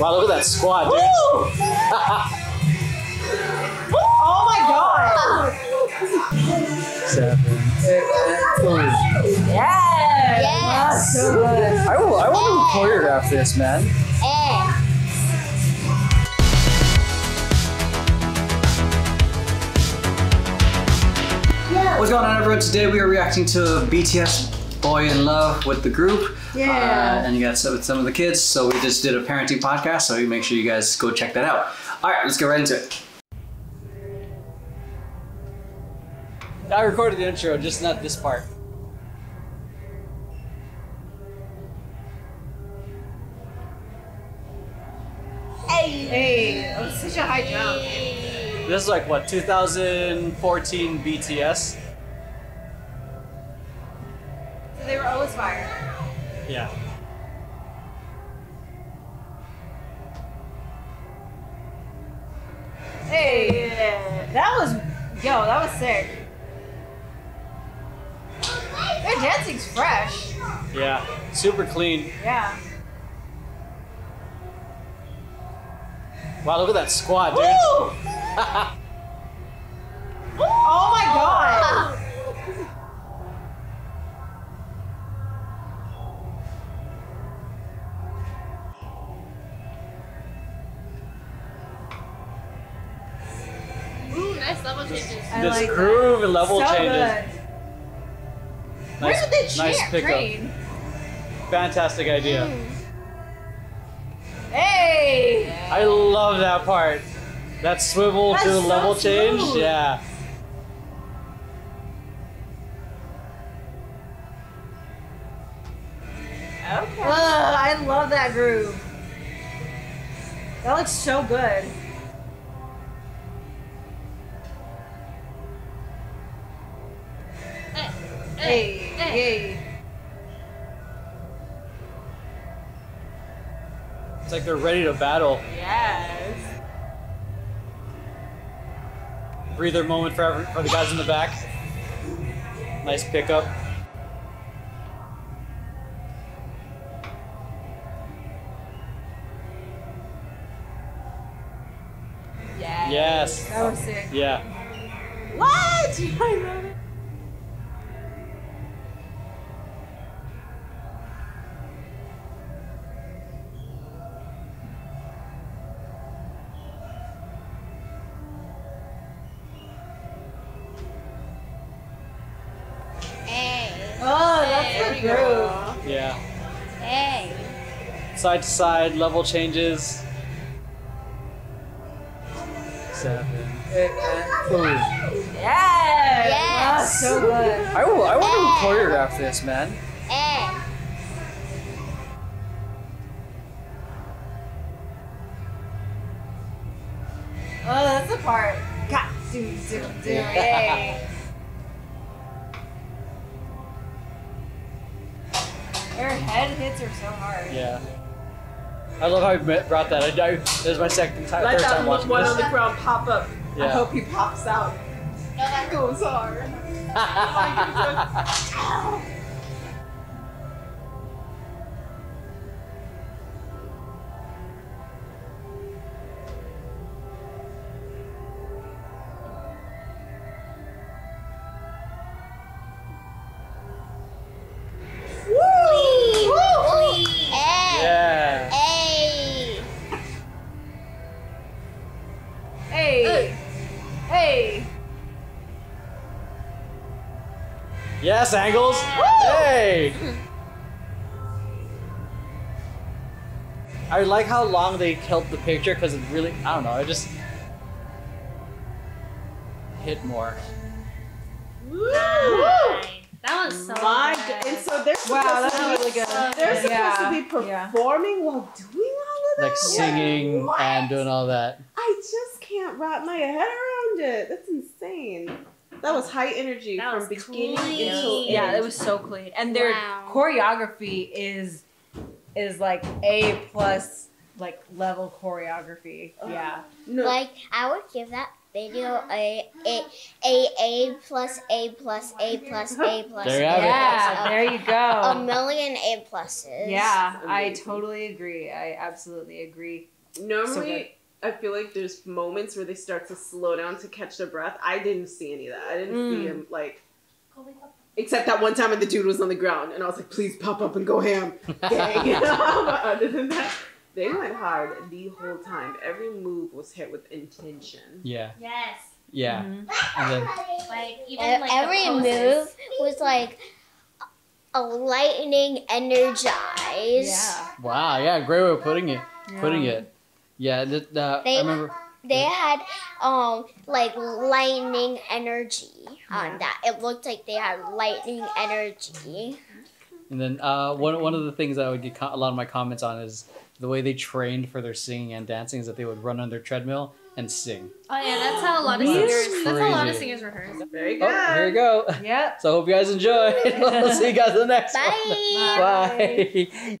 Wow, look at that squad, dude. Oh my god! Seven. Yes! Yes. so good. I, will, I want to choreograph this, man. Eh. What's going on, everyone? Today we are reacting to BTS Boy in Love with the group. Yeah. Uh, and you got some, some of the kids. So we just did a parenting podcast. So make sure you guys go check that out. All right, let's get right into it. I recorded the intro, just not this part. Hey. Hey, was such a high jump. This is like what 2014 BTS. Always fire. Yeah. Hey, that was, yo, that was sick. Their dancing's fresh. Yeah. Super clean. Yeah. Wow, look at that squad, dude. Oh my god! Nice level changes. I this like groove and level so changes. Good. Where Nice, did they cha- nice pickup. train? Fantastic idea. Mm. Hey! I love that part. That swivel That's to so level change. Yeah. Okay. Ugh, I love that groove. That looks so good. Hey, hey. It's like they're ready to battle. Yes. Breather moment for, every, for the guys in the back. Nice pickup. Yes. Yes. That was sick. Yeah. What? I love it. That's There the we groove. Yeah. Hey. Side to side, level changes. Seven. Boom. Yes. Yes. Oh, so good. I, will, I want to choreograph this, man. Hey. Oh, that's the part. Got do do do. Yay. Her head hits her so hard. Yeah. I love how you brought that. I, I, this is my second time, Let third that time watching one this. on the ground pop up. I hope he pops out. No, that Goes hard. Oh Yes, angles. Hey. I like how long they held the picture because it really, I don't know, it just hit more. That was so My good. And so they're supposed Wow, to that's be, really good. They're supposed Yeah. to be Yeah. performing while doing all of that. Like singing What? and doing all that. I just can't wrap my head around it. That's insane. That was high energy That from was beginning clean. until Yeah, it was so clean, and their Wow. choreography is is like a plus like level choreography. Uh-huh. Yeah. No, Like I would give that video a a a a plus a plus a plus a plus. There you a have. Yeah, plus there you go. A million A pluses. Yeah, I totally agree. I absolutely agree. Normally, I feel like there's moments where they start to slow down to catch their breath. I didn't see any of that. I didn't see Mm. him like, except that one time when the dude was on the ground, and I was like, "Please pop up and go ham." Dang. but other than that, they went hard the whole time. Every move was hit with intention. Yeah, Yes. yeah. Mhm. Then Like even like every move was like a lightning energized. Yeah. wow, yeah, great way of putting it. Putting it. Yeah, th- uh, I They- remember. They had um like lightning energy on that. It looked like they had lightning energy. And then uh, one one of the things I would get co- a lot of my comments on is the way they trained for their singing and dancing is that they would run on their treadmill and sing. Oh yeah, that's how a lot of Really? singers. That's how a lot of singers rehearse. Very good. Oh, here you go. Yep. So I hope you guys enjoy. we'll see you guys in the next Bye. one. Bye.